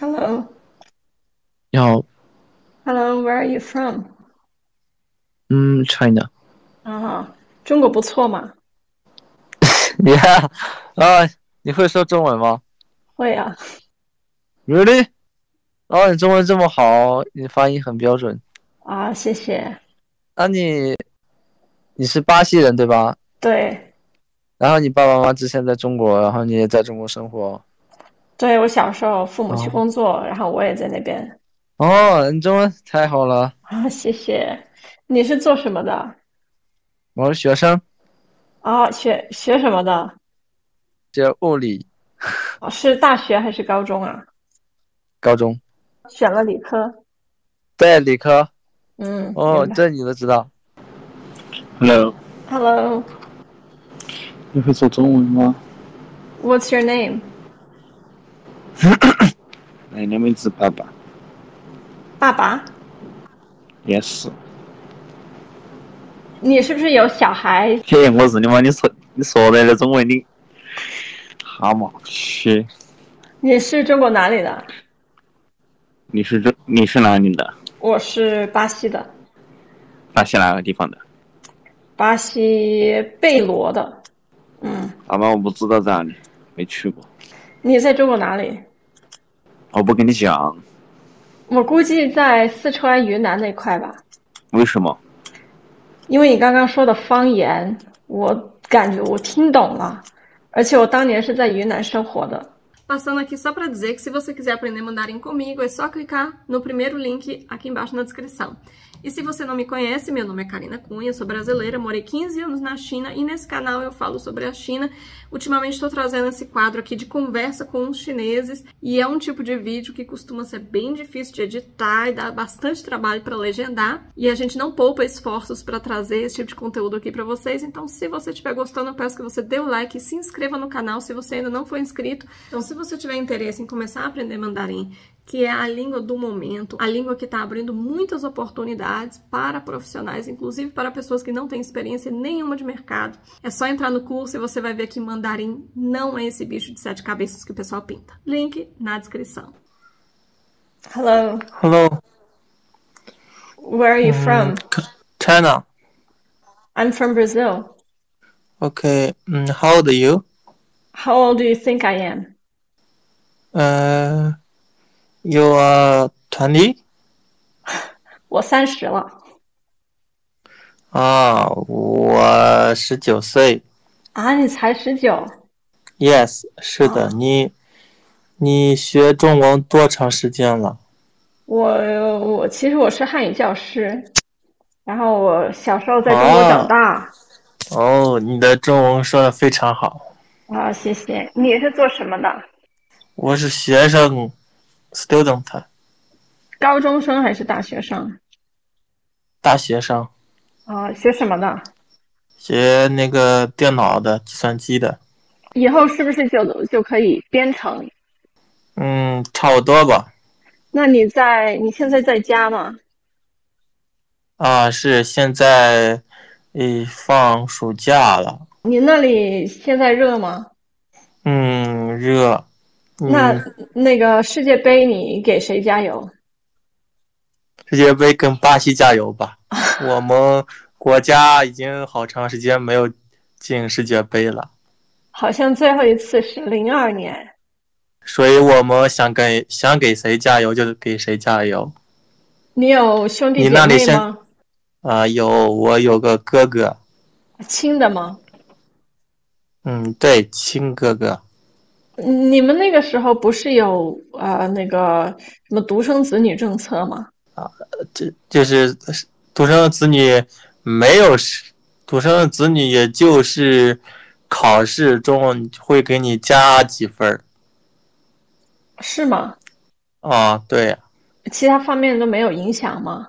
Hello. 你好，Hello, where are you from? 嗯，China。啊，中国不错嘛。Yeah，啊，你会说中文吗会啊，？Really？哦，你中文这么好，你发音很标准。啊，谢谢。那你你是巴西人对吧？对，然后你爸爸妈妈之前在中国，然后你也在中国生活。对我小时候父母去哦工作，然后我也在那边。哦，你中文太好了。啊，谢谢。你是做什么的？我是学生，哦，学学什么的？学物理，哦是大学还是高中啊？高中。选了理科。对，理科。嗯。哦，这你都知道。Hello，Hello, 你会说中文吗？what's your name? 哎，你们是爸爸爸爸，？Yes。你是不是有小孩？嘿，我是你妈，你说你说的那中文你，哈嘛去，你是中国哪里的？你是中你是哪里的？我是巴西的，巴西哪个地方的？巴西贝罗的。嗯，爸爸我不知道在哪里，没去过。你在中国哪里？我不跟你讲，我估计在四川、云南那块吧，为什么？因为你刚刚说的方言，我感觉我听懂了，而且我当年是在云南生活的。Passando aqui só para dizer que se você quiser aprender mandarim comigo, é só clicar no primeiro link aqui embaixo na descrição. E se você não me conhece, meu nome é Karina Cunha, sou brasileira, morei 15 anos na China e nesse canal eu falo sobre a China. Ultimamente estou trazendo esse quadro aqui de conversa com os chineses e é um tipo de vídeo que costuma ser bem difícil de editar e dá bastante trabalho para legendar. E a gente não poupa esforços para trazer esse tipo de conteúdo aqui para vocês. Então, se você estiver gostando, eu peço que você dê o like e se inscreva no canal se você ainda não for inscrito. Então, se você tiver interesse em começar a aprender mandarim, que é a língua do momento, a língua que está abrindo muitas oportunidades para profissionais, inclusive para pessoas que não têm experiência nenhuma de mercado. É só entrar no curso e você vai ver que mandarim não é esse bicho de sete cabeças que o pessoal pinta. Link na descrição. Hello, Hello，where are you from? China。I'm from Brazil. Okay，嗯，How old are you？How old do you think I am? 呃，You are twenty？我三十了啊，我十九岁。啊，你才十九？Yes，是的，哦你你学中文多长时间了？我我其实我是汉语教师，然后我小时候在中国长大。哦，你的中文说的非常好。啊，谢谢。你是做什么的？我是学生，student，高中生还是大学生？大学生，啊，学什么的？学那个电脑的、计算机的。以后是不是就就可以编程？嗯，差不多吧。那你在你现在在家吗？啊，是现在，诶，放暑假了。你那里现在热吗？嗯，热。那嗯，那个世界杯你给谁加油？世界杯跟巴西加油吧！我们国家已经好长时间没有进世界杯了，好像最后一次是零二年。所以我们想给想给谁加油就给谁加油。你有兄弟你姐妹吗？啊，有我有个哥哥，亲的吗？嗯，对，亲哥哥。你们那个时候不是有呃那个什么独生子女政策吗？这就是独生子女没有是独生子女，也就是考试中会给你加几分儿是吗？啊，对，其他方面都没有影响吗？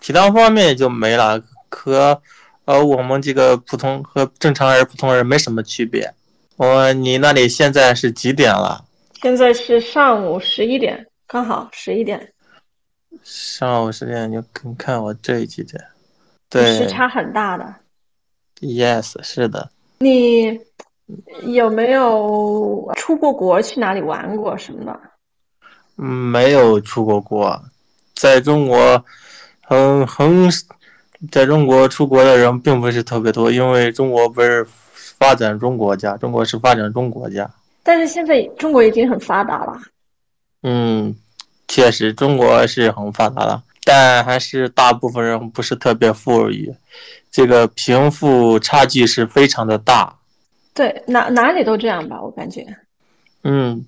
其他方面就没了，和呃我们这个普通和正常人、普通人没什么区别。我你那里现在是几点了？现在是上午十一点，刚好十一点，上午十点，你看看我这几点。对时差很大的。，yes，是的。你有没有出过国去哪里玩过什么的？嗯，没有出过国，在中国，很很，在中国出国的人并不是特别多，因为中国不是发展中国家，中国是发展中国家。但是现在中国已经很发达了。嗯，确实，中国是很发达了，但还是大部分人不是特别富裕，这个贫富差距是非常的大。对，哪哪里都这样吧，我感觉。嗯，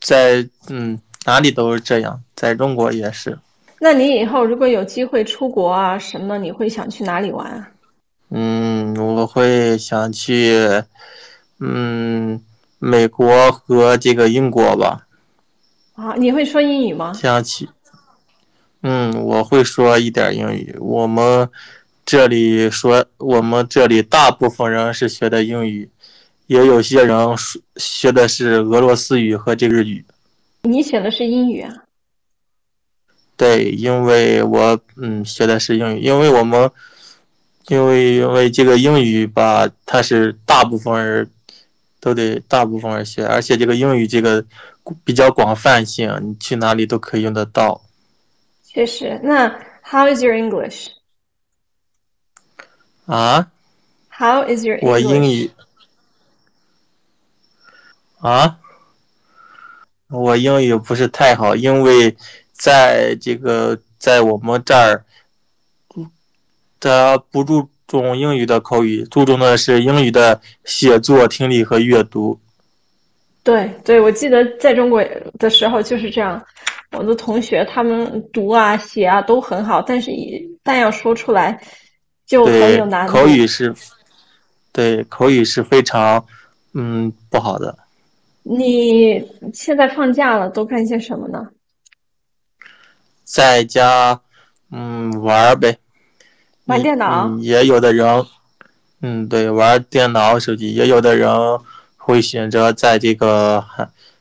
在嗯哪里都是这样，在中国也是。那你以后如果有机会出国啊什么，你会想去哪里玩啊？嗯，我会想去，嗯，美国和这个英国吧。啊，你会说英语吗？想去。嗯，我会说一点英语。我们这里说，我们这里大部分人是学的英语，也有些人学的是俄罗斯语和这个日语。你选的是英语啊？对，因为我嗯学的是英语，因为我们因为因为这个英语吧，它是大部分人都得大部分人学，而且这个英语这个比较广泛性，你去哪里都可以用得到。确实，那 How is your English？啊？How is your？我英语啊？我英语不是太好，因为在这个在我们这儿，他不注重英语的口语，注重的是英语的写作、听力和阅读。对对，我记得在中国的时候就是这样，我的同学他们读啊、写啊都很好，但是一旦要说出来就很有难度。口语是，对口语是非常嗯不好的。你现在放假了，都干些什么呢？在家，嗯，玩呗。玩电脑。也有的人，嗯，对，玩电脑、手机。也有的人会选择在这个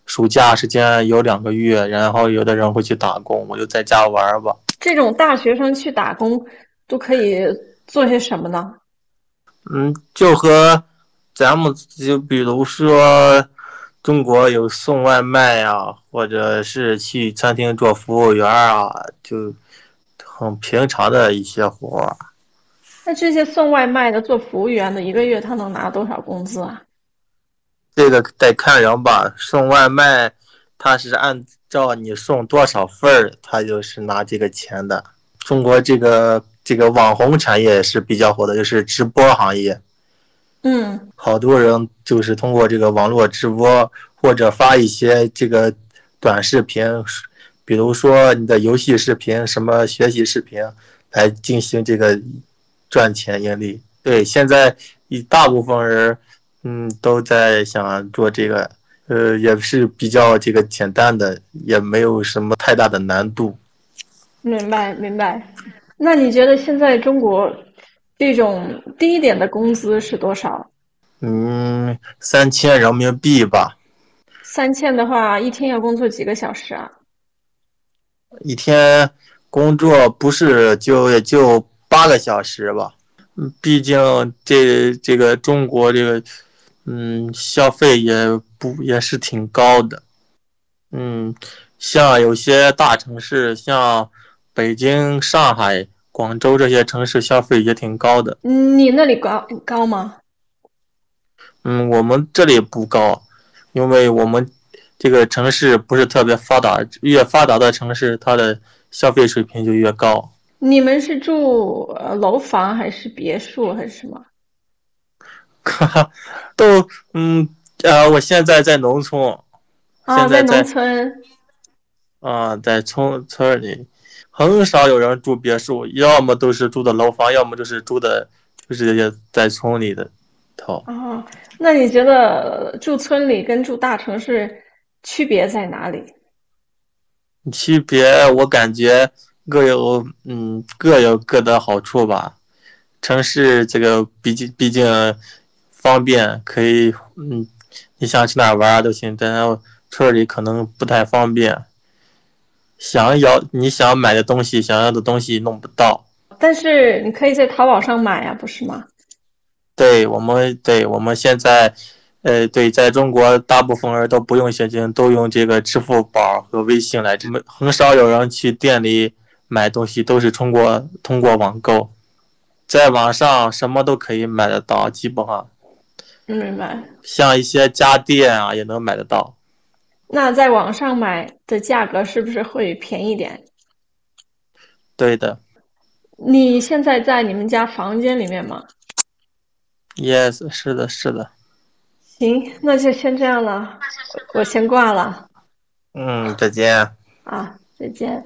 暑假时间有两个月，然后有的人会去打工。我就在家玩吧。这种大学生去打工都可以做些什么呢？嗯，就和咱们就比如说。中国有送外卖啊，或者是去餐厅做服务员啊，就很平常的一些活儿。那这些送外卖的、做服务员的，一个月他能拿多少工资啊？这个得看人吧。送外卖，他是按照你送多少份儿，他就是拿这个钱的。中国这个这个网红产业是比较火的，就是直播行业。嗯，好多人就是通过这个网络直播或者发一些这个短视频，比如说你的游戏视频、什么学习视频，来进行这个赚钱盈利。对，现在一大部分人，嗯，都在想做这个，呃，也是比较这个简单的，也没有什么太大的难度。明白，明白。那你觉得现在中国？这种低一点的工资是多少？嗯，三千人民币吧。三千的话，一天要工作几个小时啊？一天工作不是就也就八个小时吧。嗯，毕竟这这个中国这个，嗯，消费也不也是挺高的。嗯，像有些大城市，像北京、上海。广州这些城市消费也挺高的，你那里高高吗？嗯，我们这里不高，因为我们这个城市不是特别发达，越发达的城市，它的消费水平就越高。你们是住楼房还是别墅还是什么？哈哈，都嗯呃，我现在在农村，啊，在农村，啊，在村村里。很少有人住别墅，要么都是住的楼房，要么就是住的，就是在村里的头。哦，那你觉得住村里跟住大城市区别在哪里？区别我感觉各有嗯各有各的好处吧。城市这个毕竟毕竟方便，可以嗯你想去哪玩都行，但村里可能不太方便。想要你想买的东西，想要的东西弄不到。但是你可以在淘宝上买呀，不是吗？对，我们对我们现在，呃，对，在中国大部分人都不用现金，都用这个支付宝和微信来，没很少有人去店里买东西，都是通过通过网购，在网上什么都可以买得到，基本上明白。像一些家电啊也能买得到。那在网上买的价格是不是会便宜点？对的你现在在你们家房间里面吗？，yes，是的，是的。行，那就先这样了，我先挂了嗯，再见。啊，再见。